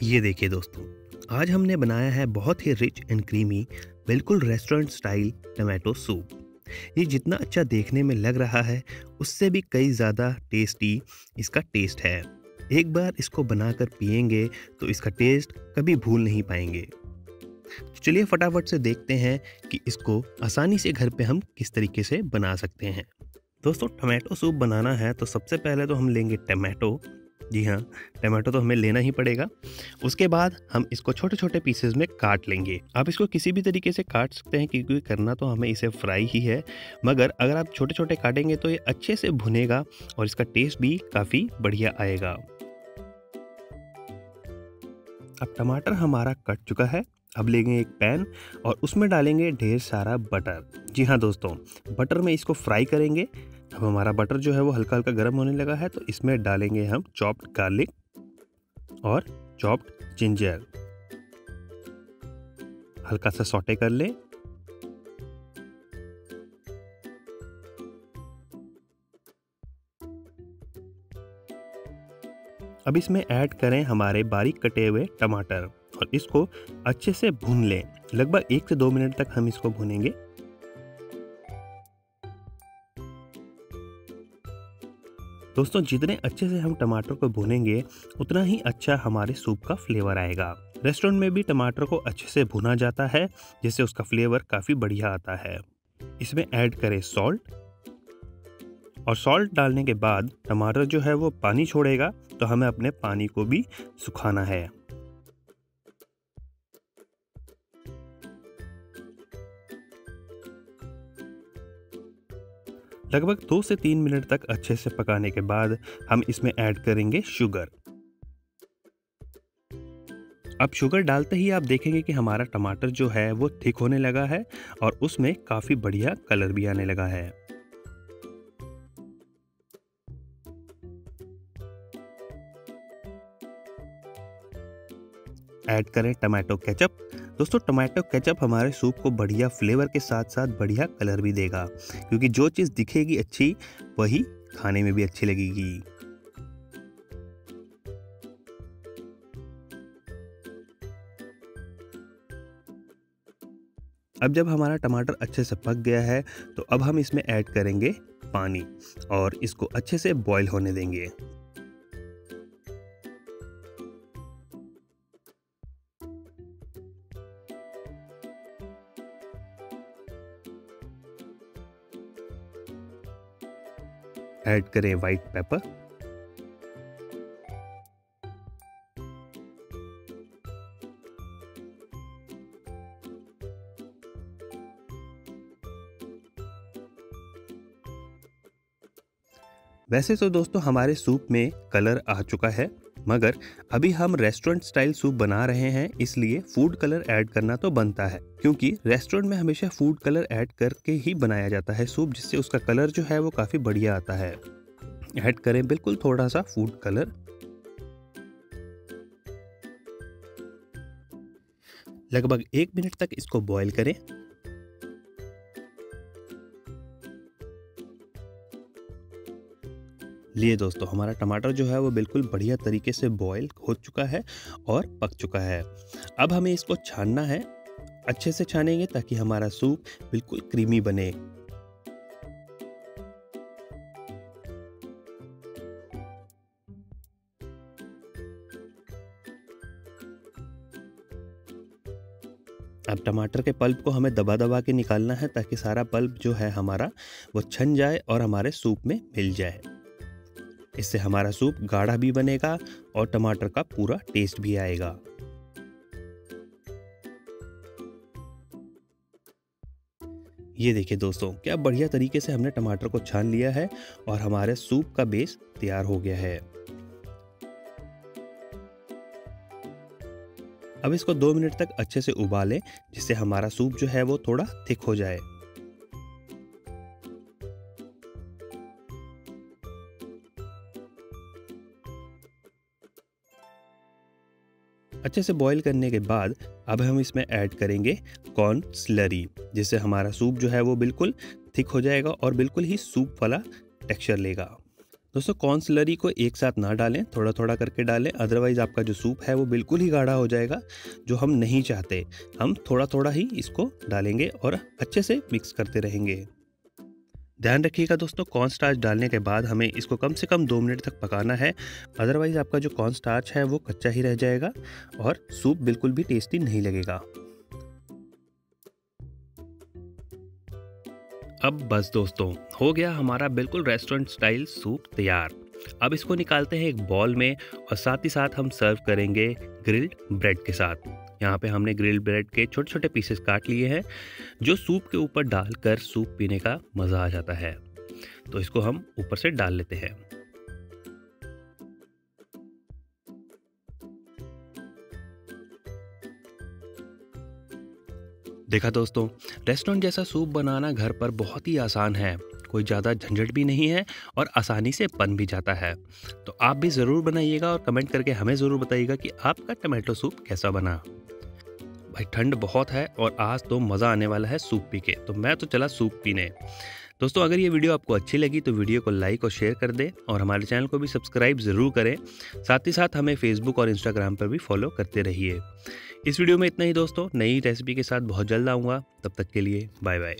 ये देखिए दोस्तों, आज हमने बनाया है बहुत ही रिच एंड क्रीमी बिल्कुल रेस्टोरेंट स्टाइल टमाटो सूप ये जितना अच्छा देखने में लग रहा है, उससे भी कई ज़्यादा टेस्टी इसका टेस्ट है। एक बार इसको बनाकर पियेंगे तो इसका टेस्ट कभी भूल नहीं पाएँगे। तो चलिए फटाफट से देखते हैं कि इसको आसानी से घर पे हम किस तरीके से बना सकते हैं। दोस्तों टमाटो सूप बनाना है तो सबसे पहले तो हम लेंगे टमाटो जी हाँ टमाटो तो हमें लेना ही पड़ेगा। उसके बाद हम इसको छोटे छोटे पीसेस में काट लेंगे। आप इसको किसी भी तरीके से काट सकते हैं, क्योंकि करना तो हमें इसे फ्राई ही है। मगर अगर आप छोटे छोटे काटेंगे तो ये अच्छे से भुनेगा और इसका टेस्ट भी काफ़ी बढ़िया आएगा। अब टमाटर हमारा कट चुका है। अब लेंगे एक पैन और उसमें डालेंगे ढेर सारा बटर। जी हाँ दोस्तों, बटर में इसको फ्राई करेंगे। अब हमारा बटर जो है वो हल्का हल्का गर्म होने लगा है तो इसमें डालेंगे हम चॉप्ड गार्लिक और चॉप्ड जिंजर। हल्का सा सॉटे कर लें। अब इसमें ऐड करें हमारे बारीक कटे हुए टमाटर। और इसको अच्छे से भून लें। लगभग एक से दो मिनट तक हम इसको भूनेंगे। दोस्तों, जितने अच्छे से हम टमाटर को भुनेंगे, उतना ही अच्छा हमारे सूप का फ्लेवर आएगा। रेस्टोरेंट में भी टमाटर को अच्छे से भुना जाता है, जिससे उसका फ्लेवर काफ़ी बढ़िया आता है। इसमें ऐड करें सॉल्ट। और सॉल्ट डालने के बाद टमाटर जो है वो पानी छोड़ेगा तो हमें अपने पानी को भी सुखाना है। लगभग दो से तीन मिनट तक अच्छे से पकाने के बाद हम इसमें ऐड करेंगे शुगर। अब शुगर डालते ही आप देखेंगे कि हमारा टमाटर जो है, वो थिक होने लगा है और उसमें काफ़ी बढ़िया कलर भी आने लगा है। ऐड करें टमाटो केचप। दोस्तों, टमाटो केचप हमारे सूप को बढ़िया फ्लेवर के साथ साथ बढ़िया कलर भी देगा, क्योंकि जो चीज़ दिखेगी अच्छी, वही खाने में भी अच्छी लगेगी। अब जब हमारा टमाटर अच्छे से पक गया है तो अब हम इसमें ऐड करेंगे पानी और इसको अच्छे से बॉईल होने देंगे। ऐड करें वाइट पेपर वैसे तो दोस्तों हमारे सूप में कलर आ चुका है। मगर अभी हम रेस्टोरेंट स्टाइल सूप बना रहे हैं, इसलिए फ़ूड कलर ऐड करना तो बनता है, क्योंकि रेस्टोरेंट में हमेशा फ़ूड कलर ऐड करके ही बनाया जाता है सूप जिससे उसका कलर जो है वो काफ़ी बढ़िया आता है। ऐड करें बिल्कुल थोड़ा सा फ़ूड कलर लगभग एक मिनट तक इसको बॉईल करें। लिए दोस्तों, हमारा टमाटर जो है वो बिल्कुल बढ़िया तरीके से बॉईल हो चुका है और पक चुका है। अब हमें इसको छानना है, अच्छे से छानेंगे ताकि हमारा सूप बिल्कुल क्रीमी बने। अब टमाटर के पल्प को हमें दबा दबा के निकालना है ताकि सारा पल्प जो है हमारा वो छन जाए और हमारे सूप में मिल जाए। इससे हमारा सूप गाढ़ा भी बनेगा और टमाटर का पूरा टेस्ट भी आएगा। ये देखिए दोस्तों, क्या बढ़िया तरीके से हमने टमाटर को छान लिया है और हमारे सूप का बेस तैयार हो गया है। अब इसको दो मिनट तक अच्छे से उबालें, जिससे हमारा सूप जो है वो थोड़ा थिक हो जाए। अच्छे से बॉईल करने के बाद अब हम इसमें ऐड करेंगे कॉर्न स्लरी जिससे हमारा सूप जो है वो बिल्कुल थिक हो जाएगा और बिल्कुल ही सूप वाला टेक्सचर लेगा। दोस्तों कॉर्न स्लरी को एक साथ ना डालें थोड़ा थोड़ा करके डालें अदरवाइज़ आपका जो सूप है वो बिल्कुल ही गाढ़ा हो जाएगा, जो हम नहीं चाहते। हम थोड़ा थोड़ा ही इसको डालेंगे और अच्छे से मिक्स करते रहेंगे। ध्यान रखिएगा दोस्तों कॉर्न स्टार्च डालने के बाद हमें इसको कम से कम दो मिनट तक पकाना है। अदरवाइज़ आपका जो कॉर्न स्टार्च है, वो कच्चा ही रह जाएगा और सूप बिल्कुल भी टेस्टी नहीं लगेगा। अब बस दोस्तों, हो गया हमारा बिल्कुल रेस्टोरेंट स्टाइल सूप तैयार। अब इसको निकालते हैं एक बॉल में और साथ ही साथ हम सर्व करेंगे ग्रिल्ड ब्रेड के साथ। यहाँ पे हमने ग्रिल्ड ब्रेड के छोटे छोटे पीसेस काट लिए हैं, जो सूप के ऊपर डालकर सूप पीने का मज़ा आ जाता है। तो इसको हम ऊपर से डाल लेते हैं। देखा दोस्तों, रेस्टोरेंट जैसा सूप बनाना घर पर बहुत ही आसान है। कोई ज़्यादा झंझट भी नहीं है और आसानी से बन भी जाता है। तो आप भी ज़रूर बनाइएगा और कमेंट करके हमें ज़रूर बताइएगा कि आपका टमाटो सूप कैसा बना। भाई, ठंड बहुत है और आज तो मज़ा आने वाला है सूप पी के तो मैं तो चला सूप पीने। दोस्तों, अगर ये वीडियो आपको अच्छी लगी तो वीडियो को लाइक और शेयर कर दें और हमारे चैनल को भी सब्सक्राइब ज़रूर करें। साथ ही साथ हमें फेसबुक और इंस्टाग्राम पर भी फॉलो करते रहिए। इस वीडियो में इतना ही दोस्तों, नई रेसिपी के साथ बहुत जल्द आऊँगा। तब तक के लिए बाय बाय